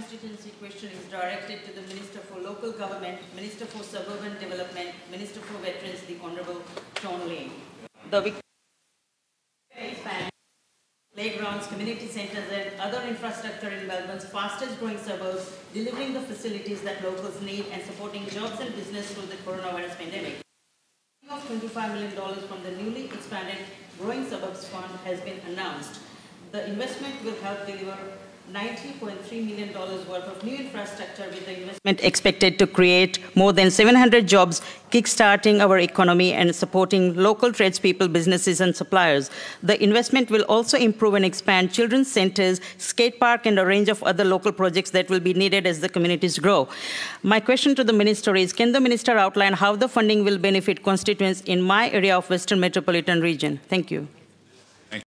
constituency question is directed to the Minister for Local Government, Minister for Suburban Development, Minister for Veterans, the Honorable Shaun Leane. The Vic- expand playgrounds, community centers, and other infrastructure in Melbourne's fastest growing suburbs, delivering the facilities that locals need and supporting jobs and business through the coronavirus pandemic. Of $25 million from the newly expanded Growing Suburbs Fund has been announced. The investment will help deliver $90.3 million worth of new infrastructure with the investment expected to create more than 700 jobs, kickstarting our economy and supporting local tradespeople, businesses and suppliers. The investment will also improve and expand children's centers, skate park and a range of other local projects that will be needed as the communities grow. My question to the minister is, can the minister outline how the funding will benefit constituents in my area of Western Metropolitan Region? Thank you.